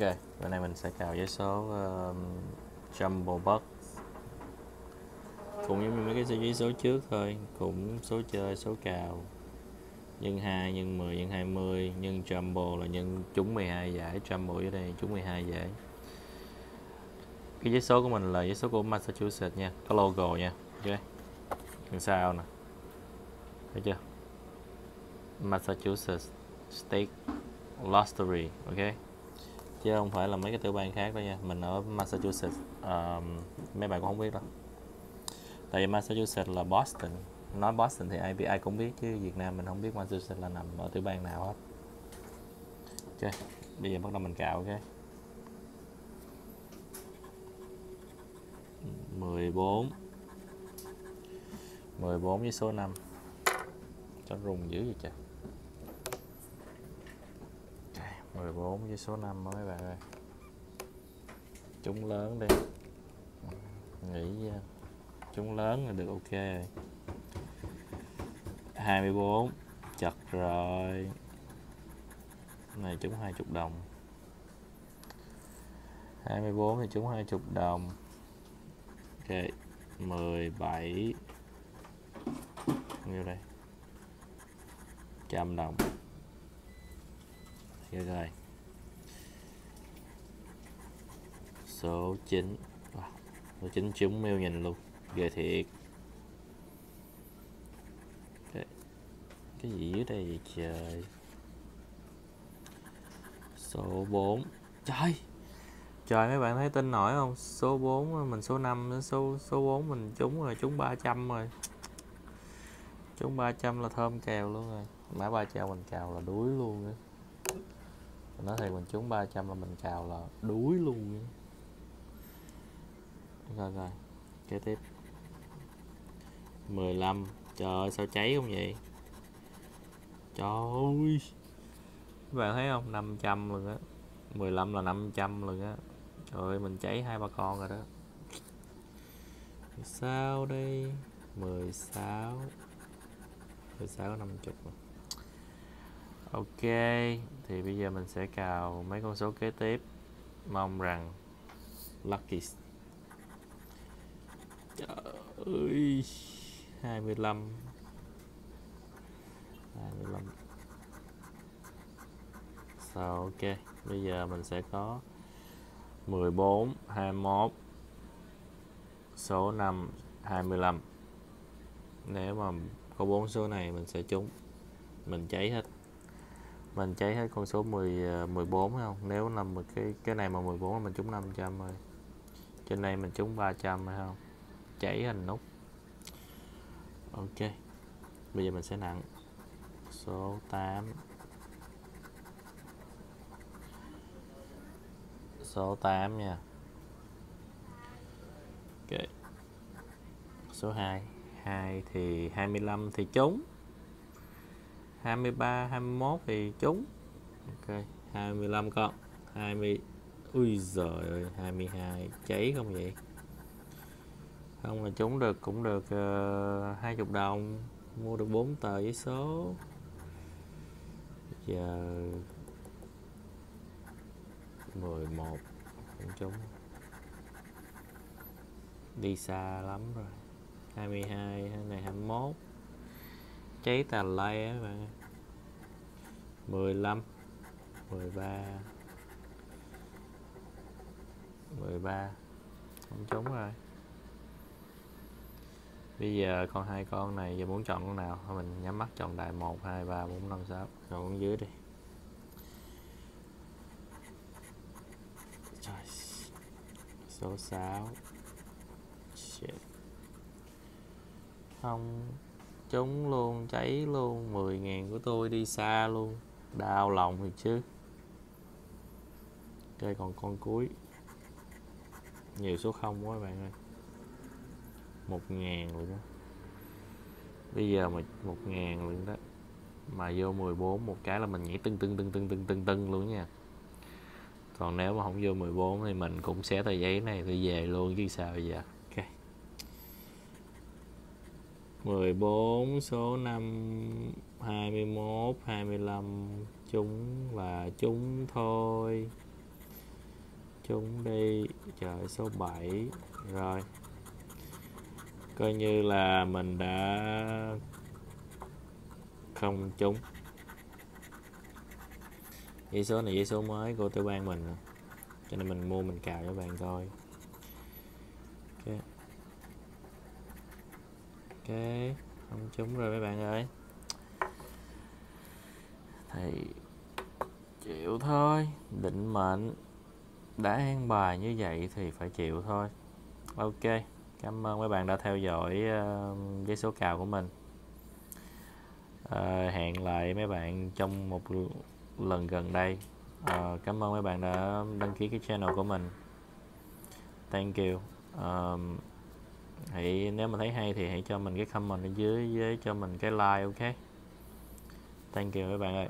Ok, bữa nay mình sẽ cào giấy số um, Jumbo Buck Cũng giống như mấy cái giấy số trước thôi Cũng số chơi, số cào. Nhân 2, nhân 10, nhân 20 Nhân Jumbo là nhân trúng 12 giải Jumbo ở đây trúng 12 giải. Cái giấy số của mình là giấy số của Massachusetts nha Có logo nha Ok. Đằng sau nè Thấy chưa? Massachusetts State Lottery Ok chứ không phải là mấy cái tiểu bang khác đó nha. Mình ở Massachusetts uh, mấy bạn cũng không biết đâu tại vì Massachusetts là Boston. Nói Boston thì ai biết ai cũng biết chứ Việt Nam mình không biết Massachusetts là nằm ở tiểu bang nào hết. Ok bây giờ bắt đầu mình cạo ok. 14 14 với số 5 cho rung dữ vậy trời. 14 với số 5 mấy bạn ơi. Chúng lớn đi. Nghĩ chúng ờ, lớn là được ok rồi. 24 chật rồi. Này chúng 20 đồng. 24 thì chúng 20 đồng. Ok 17 nhiêu đây? Trăm đồng. Được rồi. Số 9 wow. số 9 trúng mêu nhìn luôn. Ghê thiệt. Cái, cái gì dưới đây vậy trời? Số 4 trời! Trời mấy bạn thấy tin nổi không? Số 4 mình số 5 số số 4 mình trúng rồi trúng 300 rồi. Trúng 300 là thơm kèo luôn rồi. Mã 300 mình cào là đuối luôn á nói thì mình trúng 300 là mình cào là đuối luôn á. Rồi rồi kế tiếp. 15 trời ơi, sao cháy không vậy? Trời ơi. Các bạn thấy không? 500 luôn á. 15 là 500 luôn á. Trời ơi, mình cháy hai ba con rồi đó. Sao đây 16 16 50 rồi. Ok, thì bây giờ mình sẽ cào mấy con số kế tiếp. Mong rằng lucky. Trời ơi 25 25 Sao, ok, Bây giờ mình sẽ có 14 21 Số 5 25 Nếu mà có bốn số này mình sẽ trúng. Mình cháy hết. Mình cháy hết con số 10, 14 ờ, không? Nếu là một cái cái này mà 14 là mình trúng 500 rồi. Trên đây mình trúng 300 phải không? Chảy hình nút. Ok. Bây giờ mình sẽ nặng số 8 số 8 nha. Ok. Số 2 2 thì 25 thì trúng. 23 21 thì trúng. Ok 25 con. 20 ui giời ơi 22 cháy không vậy? Không là trúng được cũng được ờ, uh, chục đồng mua được 4 tờ giấy số. Giờ 11 cũng trúng. Đi xa lắm rồi. 22 này 21 cháy tà lai á bạn 15 13 13 không trúng rồi. Bây giờ con hai con này, giờ muốn chọn con nào? Thôi mình nhắm mắt chọn đại một, hai, ba, bốn, năm, sáu. Chọn con dưới đi. Trời. số 6 Shit. không trúng luôn, cháy luôn 10 ngàn của tôi đi xa luôn. Đau lòng thì chứ. Ok còn con cuối. Nhiều số không quá các bạn ơi. Một ngàn luôn đó. Bây giờ mà một ngàn luôn đó, mà vô 14 một cái là mình nhảy tưng tưng tưng tưng tưng tưng tưng luôn nha. Còn nếu mà không vô 14 thì mình cũng xé tờ giấy này, tôi về luôn chứ sao bây giờ ok 14 số 5 21 25 chúng là chúng thôi. Chúng đi, trời, số 7 rồi. Coi như là mình đã không trúng. Giấy số này giấy số mới của tiểu bang mình cho nên mình mua mình cào cho bạn coi ok ok không trúng rồi mấy bạn ơi. Thì chịu thôi định mệnh đã an bài như vậy thì phải chịu thôi. Ok cảm ơn mấy bạn đã theo dõi uh, giấy số cào của mình. Uh, hẹn lại mấy bạn trong một lần gần đây. Uh, cảm ơn mấy bạn đã đăng ký cái channel của mình. Thank you. Um, hãy, nếu mà thấy hay thì hãy cho mình cái comment ở dưới, với cho mình cái like, ok? Thank you mấy bạn ơi.